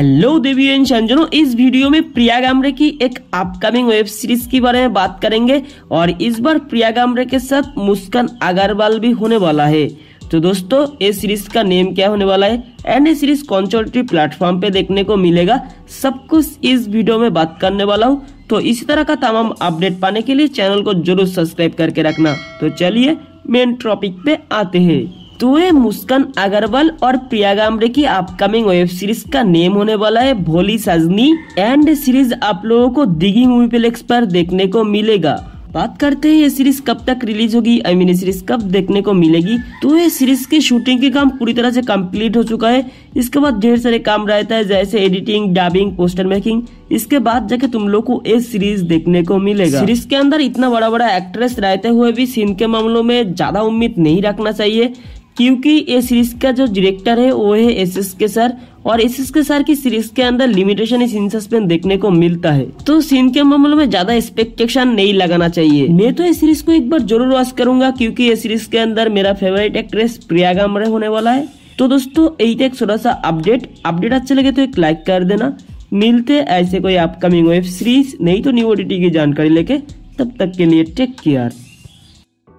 Hello Devi and संजनो इस video में प्रिया गामरे की एक अपकमिंग वेब सीरीज़ के बारे में बात करेंगे और इस बार प्रिया गामरे के साथ मुस्कान अग्रवाल भी होने वाला है। तो दोस्तों इस सीरीज़ का नेम क्या होने वाला है? एंड ये सीरीज़ कौन सी प्लेटफॉर्म पे देखने को मिलेगा? सब कुछ इस वीडियो में बात करने वाला हूँ। तो इसी तरह का तमाम अपडेट पाने के लिए चैनल को ज़रूर सब्सक्राइब करके रखना। तो चलिए मेन टॉपिक पे आते हैं। तो ये मुस्कान अग्रवाल और प्रिया गामरे की अपकमिंग वेब सीरीज़ का नेम होने वाला है भोली सजनी। एंड सीरीज़ आप लोगों को दिगिंग मूवी प्लेक्स पर देखने को मिलेगा। बात करते हैं ये सीरीज़ कब तक रिलीज़ होगी? आई मीन सीरीज़ कब देखने को मिलेगी? तो ये सीरीज़ की शूटिंग के काम पूरी तरह से कंप्लीट हो चुका है। इसके बाद ढेर सारे काम रहता है, जैसे एडिटिंग डबिंग पोस्टर मेकिंग इसके बाद जाके तुम लोग को ये सीरीज़ देखने को मिलेगा। सीरीज़ के अंदर इतना बड़ा बड़ा एक्ट्रेस रहते हुए भी सीन के मामलों में ज़्यादा उम्मीद नहीं रखना चाहिए। क्योंकि ये सीरीज़ का जो डायरेक्टर है, वो है एस एस के सर और एस एस के सर की सीरीज़ के अंदर लिमिटेशन सीन सस्पेंस देखने को मिलता है। तो सीन के मामले में ज़्यादा एक्सपेक्टेशन नहीं लगाना चाहिए। मैं तो इस सीरीज़ को एक बार ज़रूर वॉच करूँगा क्योंकि ये सीरीज़ के अंदर मेरा फेवरेट एक्ट्रेस प्रिया गामरे होने वाला है। तो दोस्तों यही था एक छोटा सा अपडेट अपडेट अच्छे लगे तो एक लाइक कर देना। मिलते ऐसे कोई अपकमिंग वेब सीरीज़ नहीं तो न्यू ओटीटी की जानकारी लेके। तब तक के लिए टेक केयर